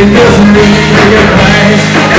it doesn't really feel right.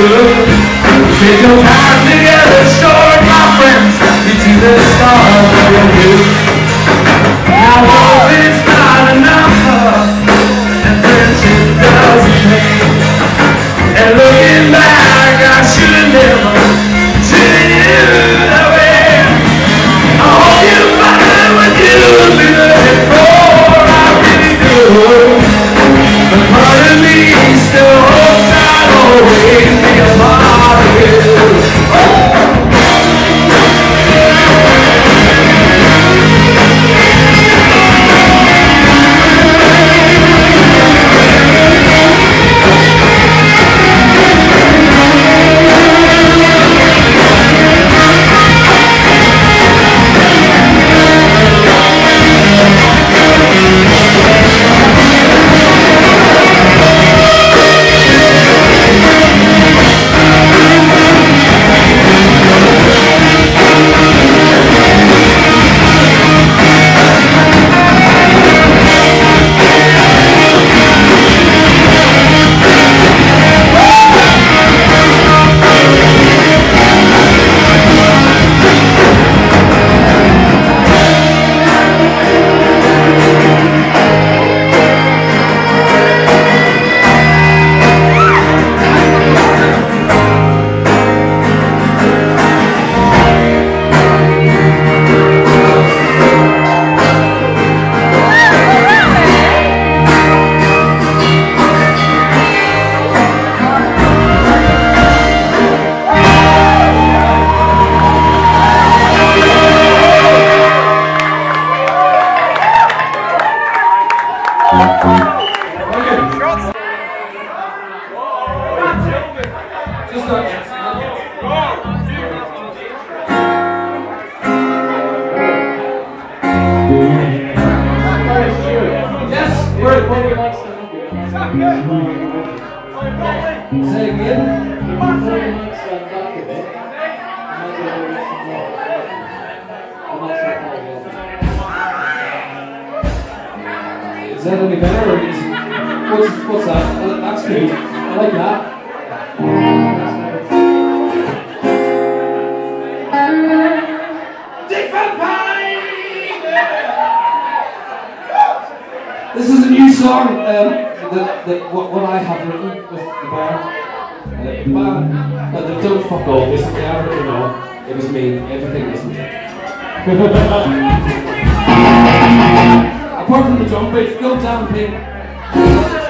Take your time together, short, my friends, into the stars of your Say again. Is that any better? Or is, what's, what's that? Uh, That's good. I like that. This is a new song um, what, what I have written with the band. Uh, the band, uh, the Don't Fuck All, this is the written all. It was me, everything was me. Apart from the drum beat, go down, Pete.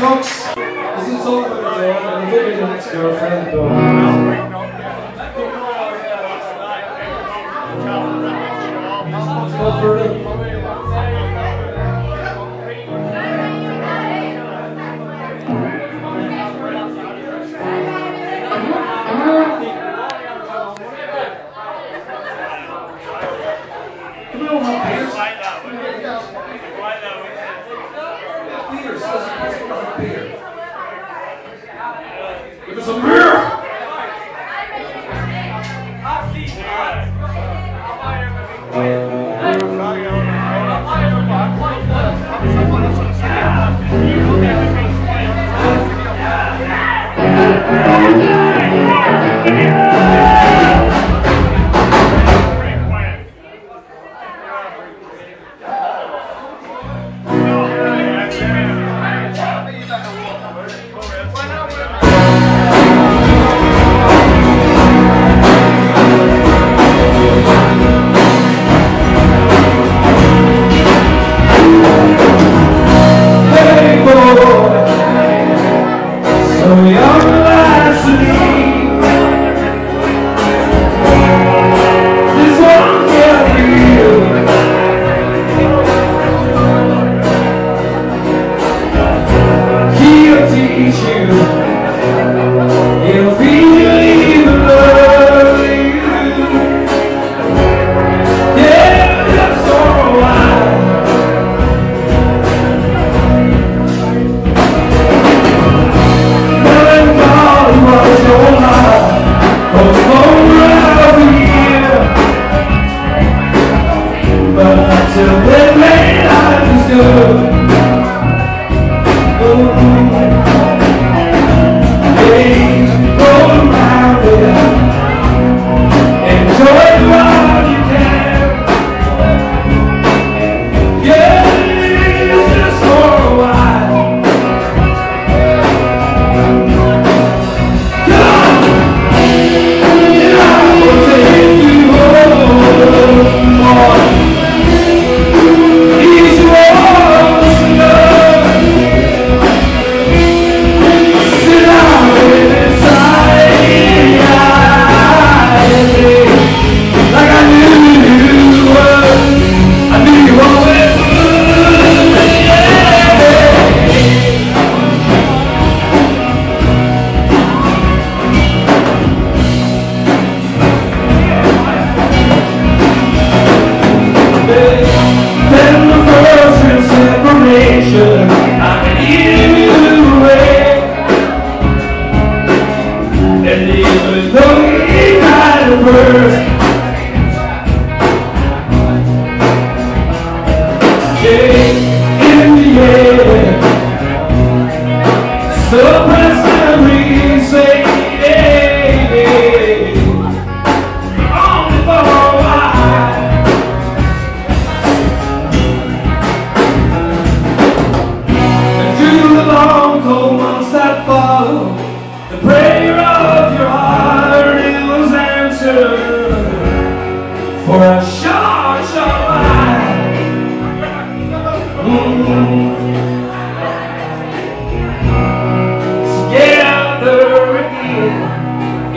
folks. This is all over there. I'm living the next girlfriend. But... Come on, my. Señor.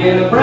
in the presence.